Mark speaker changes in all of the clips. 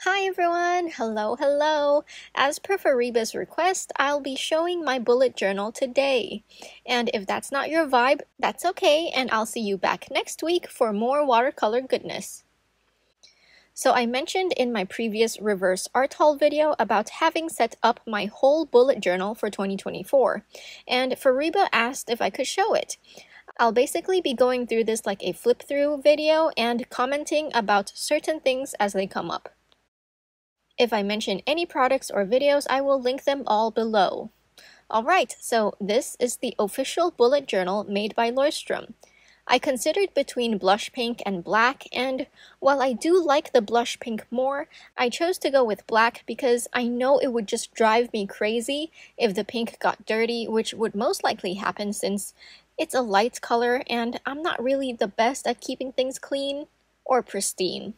Speaker 1: Hi everyone! Hello, hello! As per Fariba's request, I'll be showing my bullet journal today. And if that's not your vibe, that's okay, and I'll see you back next week for more watercolor goodness. So I mentioned in my previous reverse art haul video about having set up my whole bullet journal for 2024, and Fariba asked if I could show it. I'll basically be going through this like a flip through video and commenting about certain things as they come up. If I mention any products or videos, I will link them all below. Alright, so this is the official bullet journal made by Leuchtturm. I considered between blush pink and black, and while I do like the blush pink more, I chose to go with black because I know it would just drive me crazy if the pink got dirty, which would most likely happen since it's a light color and I'm not really the best at keeping things clean or pristine.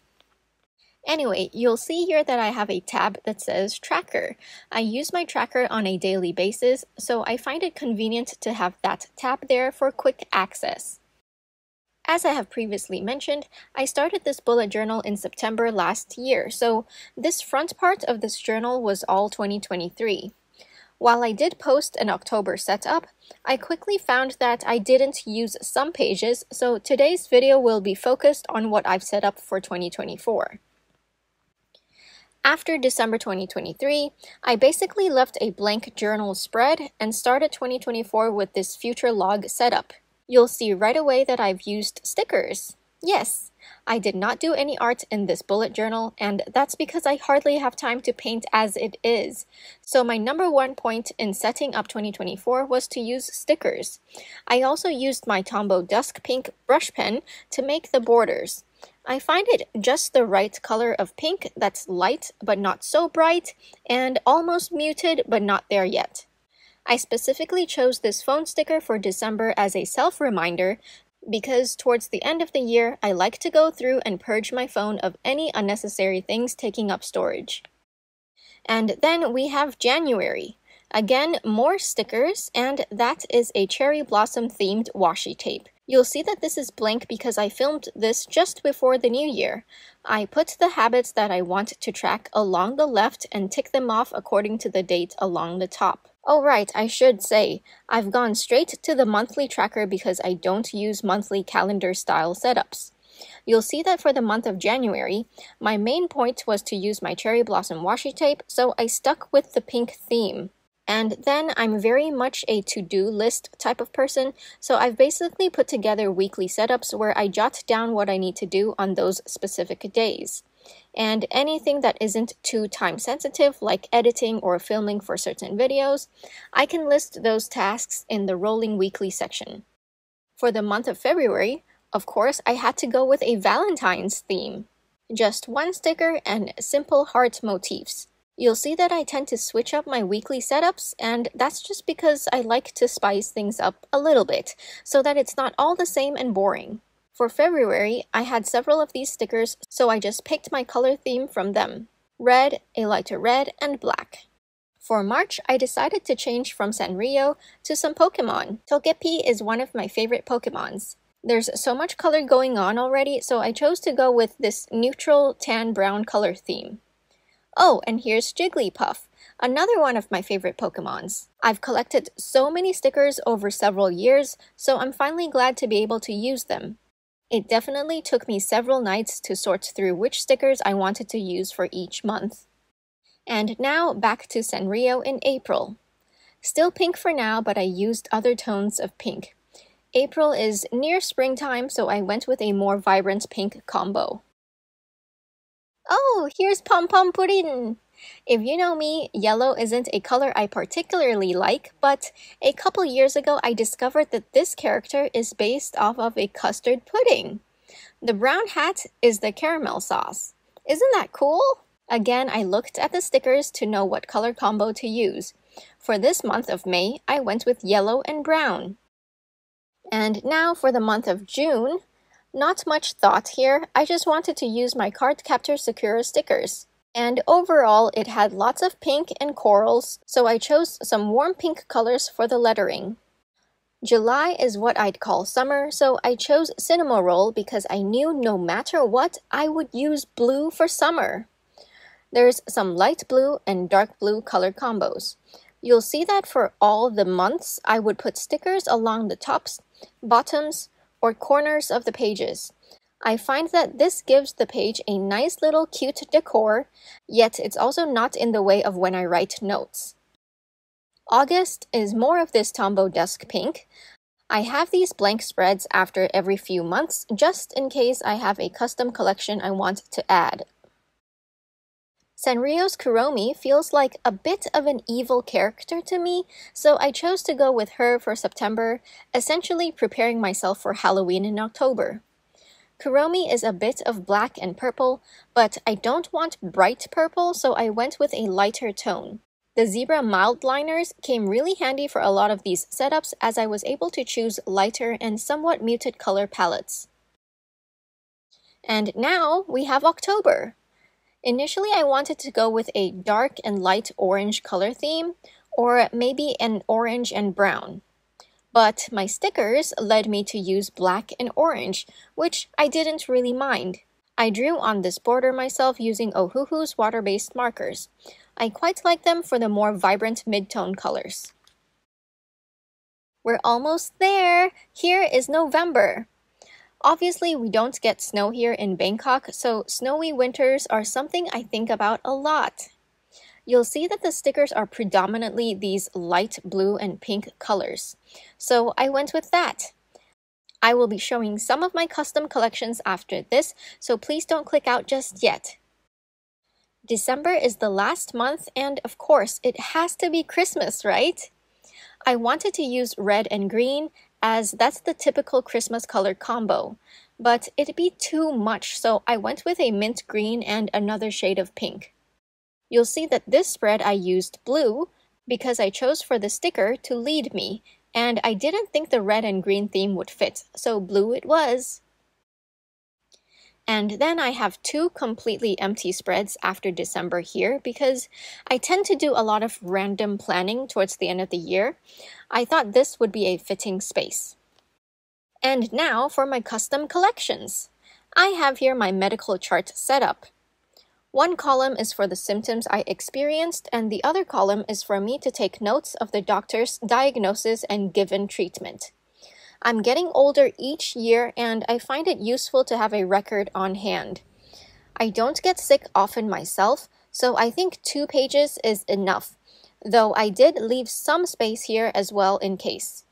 Speaker 1: Anyway, you'll see here that I have a tab that says Tracker. I use my tracker on a daily basis, so I find it convenient to have that tab there for quick access. As I have previously mentioned, I started this bullet journal in September last year, so this front part of this journal was all 2023. While I did post an October setup, I quickly found that I didn't use some pages, so today's video will be focused on what I've set up for 2024. After December 2023, I basically left a blank journal spread and started 2024 with this future log setup. You'll see right away that I've used stickers. Yes, I did not do any art in this bullet journal, and that's because I hardly have time to paint as it is. So my number one point in setting up 2024 was to use stickers. I also used my Tombow Dusk Pink brush pen to make the borders. I find it just the right color of pink that's light but not so bright, and almost muted but not there yet. I specifically chose this phone sticker for December as a self reminder because towards the end of the year, I like to go through and purge my phone of any unnecessary things taking up storage. And then we have January. Again, more stickers, and that is a cherry blossom themed washi tape. You'll see that this is blank because I filmed this just before the new year. I put the habits that I want to track along the left and tick them off according to the date along the top. Oh right, I should say, I've gone straight to the monthly tracker because I don't use monthly calendar style setups. You'll see that for the month of January, my main point was to use my cherry blossom washi tape, so I stuck with the pink theme. And then I'm very much a to-do list type of person, so I've basically put together weekly setups where I jot down what I need to do on those specific days and anything that isn't too time sensitive, like editing or filming for certain videos, I can list those tasks in the rolling weekly section. For the month of February, of course, I had to go with a Valentine's theme. Just one sticker and simple heart motifs. You'll see that I tend to switch up my weekly setups, and that's just because I like to spice things up a little bit, so that it's not all the same and boring. For February, I had several of these stickers, so I just picked my color theme from them. Red, a lighter red, and black. For March, I decided to change from Sanrio to some Pokemon. Togepi is one of my favorite Pokemons. There's so much color going on already, so I chose to go with this neutral tan brown color theme. Oh, and here's Jigglypuff, another one of my favorite Pokemons. I've collected so many stickers over several years, so I'm finally glad to be able to use them. It definitely took me several nights to sort through which stickers I wanted to use for each month. And now back to Sanrio in April. Still pink for now, but I used other tones of pink. April is near springtime, so I went with a more vibrant pink combo. Oh, here's Pompompurin! If you know me, yellow isn't a color I particularly like, but a couple years ago I discovered that this character is based off of a custard pudding. The brown hat is the caramel sauce. Isn't that cool? Again, I looked at the stickers to know what color combo to use. For this month of May, I went with yellow and brown. And now for the month of June, not much thought here, I just wanted to use my Cardcaptor Sakura stickers. And overall, it had lots of pink and corals, so I chose some warm pink colors for the lettering. July is what I'd call summer, so I chose Cinnamoroll because I knew no matter what, I would use blue for summer. There's some light blue and dark blue color combos. You'll see that for all the months, I would put stickers along the tops, bottoms, or corners of the pages. I find that this gives the page a nice little cute decor, yet it's also not in the way of when I write notes. August is more of this Tombow Dusk Pink. I have these blank spreads after every few months just in case I have a custom collection I want to add. Sanrio's Kuromi feels like a bit of an evil character to me, so I chose to go with her for September, essentially preparing myself for Halloween in October. Kuromi is a bit of black and purple, but I don't want bright purple, so I went with a lighter tone. The Zebra Mildliners came really handy for a lot of these setups as I was able to choose lighter and somewhat muted color palettes. And now we have October. Initially, I wanted to go with a dark and light orange color theme, or maybe an orange and brown. But my stickers led me to use black and orange, which I didn't really mind. I drew on this border myself using Ohuhu's water-based markers. I quite like them for the more vibrant mid-tone colors. We're almost there! Here is November! Obviously, we don't get snow here in Bangkok, so snowy winters are something I think about a lot. You'll see that the stickers are predominantly these light blue and pink colors, so I went with that. I will be showing some of my custom collections after this, so please don't click out just yet. December is the last month, and of course, it has to be Christmas, right? I wanted to use red and green as that's the typical Christmas color combo. But it'd be too much, so I went with a mint green and another shade of pink. You'll see that this spread I used blue because I chose for the sticker to lead me, and I didn't think the red and green theme would fit, so blue it was. And then I have two completely empty spreads after December here because I tend to do a lot of random planning towards the end of the year. I thought this would be a fitting space. And now for my custom collections. I have here my medical chart set up. One column is for the symptoms I experienced, and the other column is for me to take notes of the doctor's diagnosis and given treatment. I'm getting older each year and I find it useful to have a record on hand. I don't get sick often myself, so I think two pages is enough, though I did leave some space here as well in case.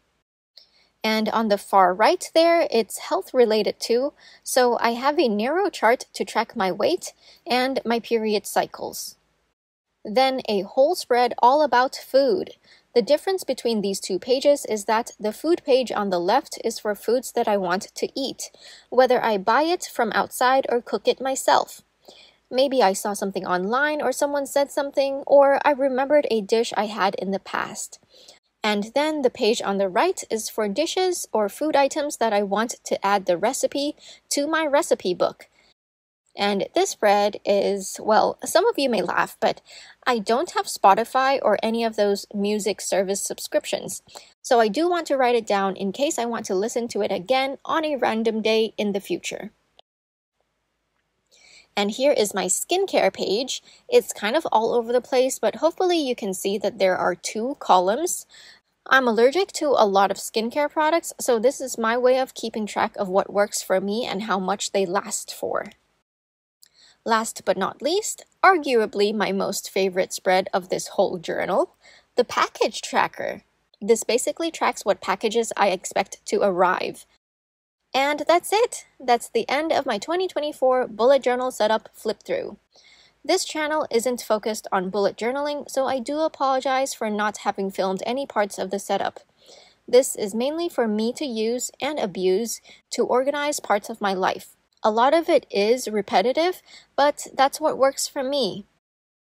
Speaker 1: And on the far right there, it's health related too, so I have a narrow chart to track my weight and my period cycles. Then a whole spread all about food. The difference between these two pages is that the food page on the left is for foods that I want to eat, whether I buy it from outside or cook it myself. Maybe I saw something online or someone said something, or I remembered a dish I had in the past. And then the page on the right is for dishes or food items that I want to add the recipe to my recipe book. And this spread is, well, some of you may laugh, but I don't have Spotify or any of those music service subscriptions. So I do want to write it down in case I want to listen to it again on a random day in the future. And here is my skincare page. It's kind of all over the place, but hopefully you can see that there are two columns. I'm allergic to a lot of skincare products, so this is my way of keeping track of what works for me and how much they last for. Last but not least, arguably my most favorite spread of this whole journal, the package tracker. This basically tracks what packages I expect to arrive. And that's it. That's the end of my 2024 bullet journal setup flip through. This channel isn't focused on bullet journaling, so I do apologize for not having filmed any parts of the setup. This is mainly for me to use and abuse to organize parts of my life. A lot of it is repetitive, but that's what works for me.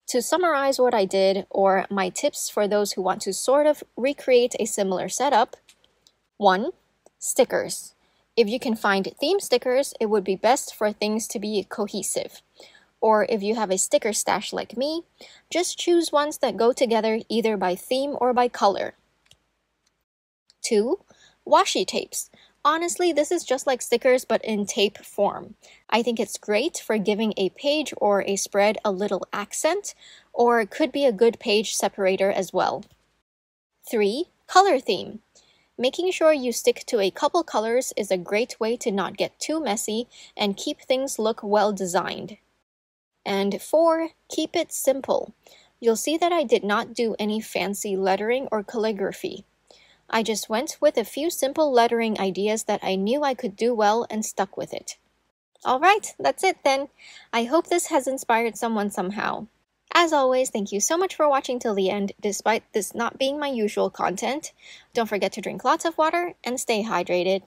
Speaker 1: To summarize what I did, or my tips for those who want to sort of recreate a similar setup 1. Stickers. If you can find theme stickers, it would be best for things to be cohesive. Or if you have a sticker stash like me, just choose ones that go together either by theme or by color. 2. Washi tapes. Honestly, this is just like stickers but in tape form. I think it's great for giving a page or a spread a little accent, or it could be a good page separator as well. 3. Color theme. Making sure you stick to a couple colors is a great way to not get too messy and keep things look well designed. And 4. Keep it simple. You'll see that I did not do any fancy lettering or calligraphy. I just went with a few simple lettering ideas that I knew I could do well and stuck with it. Alright, that's it then. I hope this has inspired someone somehow. As always, thank you so much for watching till the end, despite this not being my usual content. Don't forget to drink lots of water and stay hydrated.